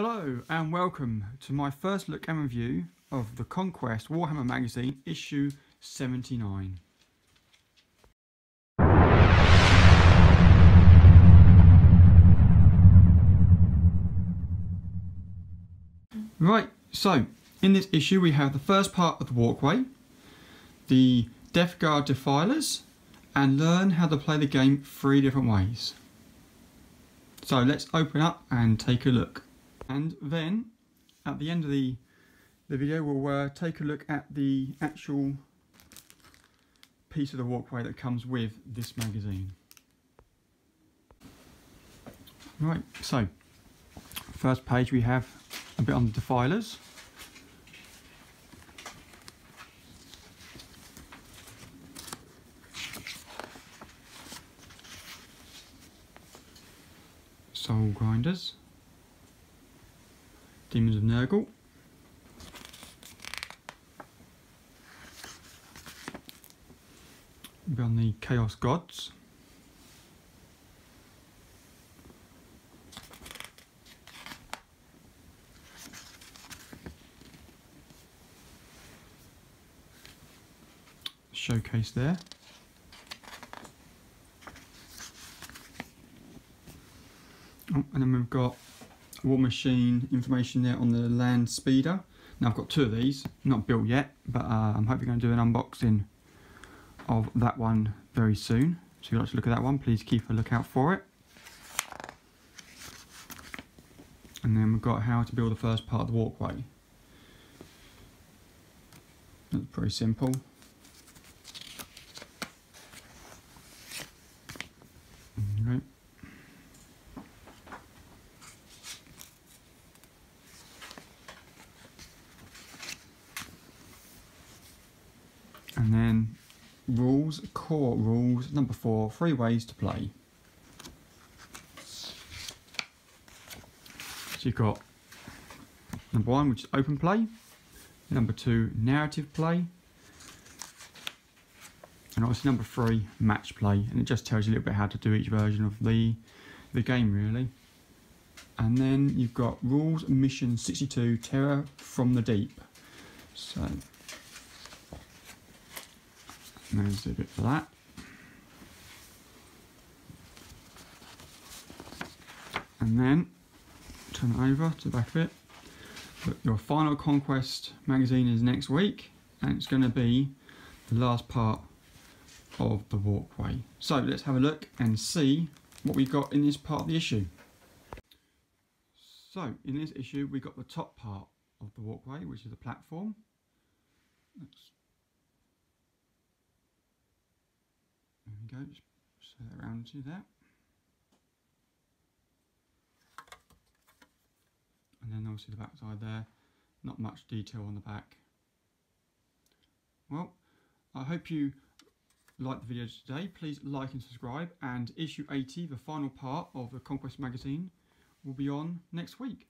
Hello and welcome to my first look and review of the Conquest Warhammer magazine issue 79. Right, so in this issue we have the first part of the walkway, the Death Guard Defilers, and learn how to play the game three different ways. So let's open up and take a look. And then at the end of the, the video we'll uh, take a look at the actual piece of the walkway that comes with this magazine. Right, so first page we have a bit on the defilers. Soul Grinders, Demons of Nurgle, Beyond the Chaos Gods, showcase there. Oh, and then we've got War Machine information there on the Land Speeder. Now I've got two of these, not built yet, but uh, I'm hoping going to do an unboxing of that one very soon. So if you'd like to look at that one, please keep a lookout for it. And then we've got how to build the first part of the walkway. That's pretty simple. Right. And then rules, core rules, number four, three ways to play. So you've got number one, which is open play. Number two, narrative play. And obviously number three, match play. And it just tells you a little bit how to do each version of the, the game really. And then you've got rules mission 62, terror from the deep. So there's a bit for that. And then turn it over to the back of it. But your final conquest magazine is next week, and it's going to be the last part of the walkway. So let's have a look and see what we got in this part of the issue. So in this issue we got the top part of the walkway, which is the platform There we go, set it around to that. And then obviously the back side there, not much detail on the back. Well, I hope you liked the video today. Please like and subscribe and issue 80, the final part of the Conquest magazine, will be on next week.